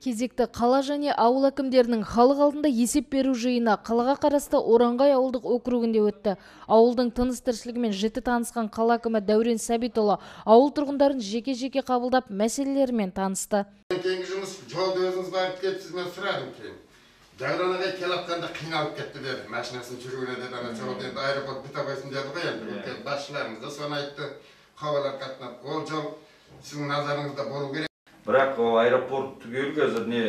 кезекті қала және ауыл әкімдерінің халық алдында есеп беру жиыны қалаға қарасты оранғай ауылдық округінде өтті. Ауылдың тыныс тіршілігімен жіті танысқан қала әкімі дәурен сәбитұлы ауыл тұрғындарын жеке-жеке қабылдап мәселелерімен танысты. Кейінгі жұмыс жолды өзіңіз барып кетсіз мен сұрадым кейін. Дәурен ағай келіп жатқанда қиналып кетті деді. Машинасын жүруіне деді. Ана жолды енді аэропорт біте қойсын деді ғой енді. Үлкен басшыларымыз да соны айтты. Хабарлар қатынап ол жол сіздің назарыңызда болу керек. Бірақ аэропорт түгел қазір не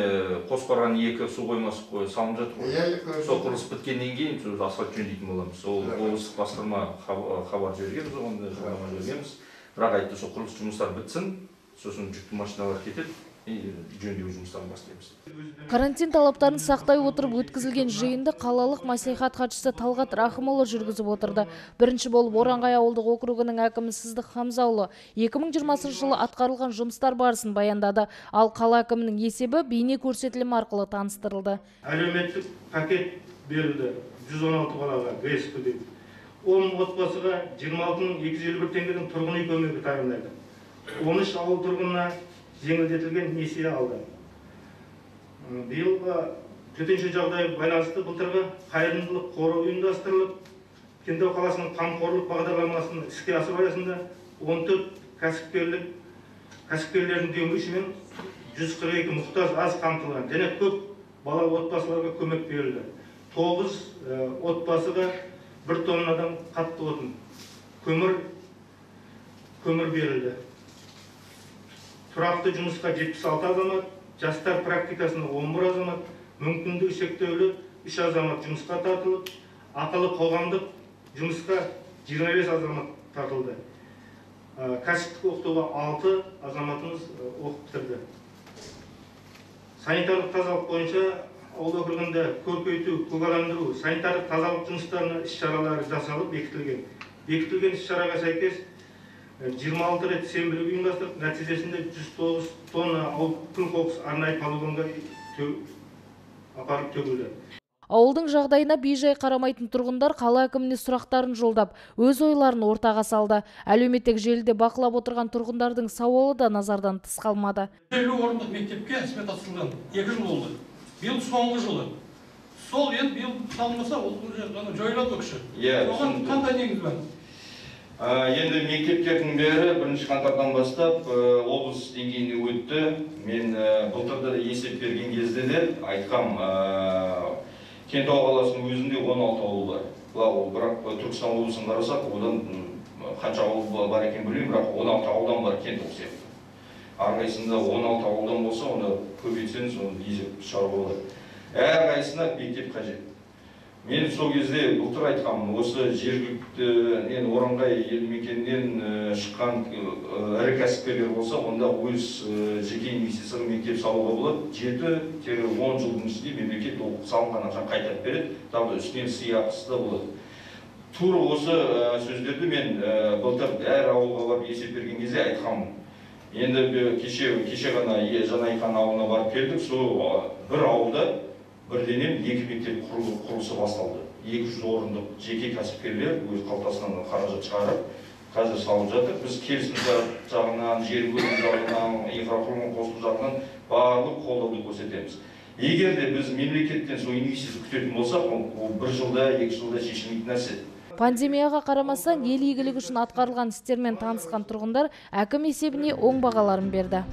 қосқорған екі су қоймасы қой- салынып жатыр ғой. Иә сол құрылыс біткеннен кейін сол асфальт жөндейтін боламыз. Ол облыстық басқарма хаб- хабар жібергенбіз оған да жолдама жібергенбіз. Бірақ айтты сол құрылыс жұмыстары бітсін сосын жүкті машиналар кетеді. Жөндеу жұмыстарын бастаймыз. Карантин талаптарын сақтай отырып өткізілген жиынды қалалық мәслихат хатшысы талғат рахымұлы жүргізіп отырды. Бірінші болып оранғай ауылдық округінің әкімі сыздық хамзаұлы 2020 жылы атқарылған жұмыстар барысын баяндады. Ал қала әкімінің есебі бейне көрсетілім арқылы таныстырылды. Әлеуметтік пакет берілді. 116 балаға гсп деп он отбасыға 26 мың 251 теңгеден тұрғын үй көмегі тағайындайды 13 ауыл тұрғынына жеңілдетілген несие алды. Биылғы төтенше жағдай байланысты былтырғы қайырымдылық қоры ұйымдастырылып кентау қаласының қамқорлық бағдарламасын іске асыру аясында 14 кәсіпкерлік кәсіпкерлердің демеушімен 142 мұқтаж аз қамтылған және көп бала отбасыларға көмек берілді. Тоғыз отбасыға бір тоннадан қатты отын көмір көмір берілді. Тұрақты жұмысқа 76 азамат жастар практикасына 11 азамат мүмкіндігі шектеулі үш азамат жұмысқа тартылып ақылы қоғамдық жұмысқа 25 азамат тартылды. Э, кәсіптік оқытуға 6 азаматымыз э, оқып бітірді. Санитарлық тазалық бойынша ауыл округінде көркейту көгалдандыру санитарлық тазалық жұмыстарына іс шаралары жасалып бекітілген. Бекітілген іс шараға сәйкес э, 26 рет сенбілік ұйымдастырып нәтижесінде 109 тонна күл қоқыс арнайы полигонға апарып төгілді. Ауылдың жағдайына бейжай қарамайтын тұрғындар қала әкіміне сұрақтарын жолдап өз ойларын ортаға салды. Әлеуметтік желіде бақылап отырған тұрғындардың сауалы да назардан тыс қалмады. Елу орындық мектепке смета тасталған екі жыл болды. Биыл соңғы жылы. Сол енді биыл салынмаса ол уже жойылады ол кісі Иә, оған қандай негіз бар? Енді мектептердің бәрі бірінші қаңтардан бастап облыс деңгейіне өтті. Мен э, былтыр да есеп берген кезде де айтқам кентау қаласының өзінде 16 ауыл бар. Бірақ түркістан облысын қарасақ одан қанша ауыл ба- бар екенін білмеймін бірақ 16 ауылдан бар кентау сияқты. Әрқайсысында 16 ауылдан болса онда көбейтсеңіз оны есеп шығаруға болады. Әрқайсысына мектеп қажет. Мен сол кезде былтыр айтқанмын осы жергілікті мен оранғай елді мекенінен э, шыққан э, ірі кәсіпкерлер болса онда өз э, жеке инвестицияға мектеп салуға болады. Жеті тире он жылдың ішінде мемлекет ол салынған ақшаны қайтарып береді. Тағы да үстінен сыйақысы да болады. Тура осы сөздерді мен былтыр әр ауылға барып есеп берген кезде айтқанмын енді кеше кеше ғана жанайқан ауылына барып келдік. Сол бір ауылда бірденен екі мектеп құрылы- құрылысы басталды. екі жүз орындық жеке кәсіпкерлер өз қалтасынан қаражат шығарып қазір салып жатыр. Біз келісім шарт жағынан жер бөлу жағынан инфрақұрылым қосу жағынан барлық қолдауды көрсетеміз. Егер де біз мемлекеттен сол инвестиция күтетін болсақ ол ол бір жылда екі жылда шешілмейтін нәрсе. Пандемияға қарамастан ел игілігі үшін атқарылған істермен танысқан тұрғындар әкім есебіне оң бағаларын берді.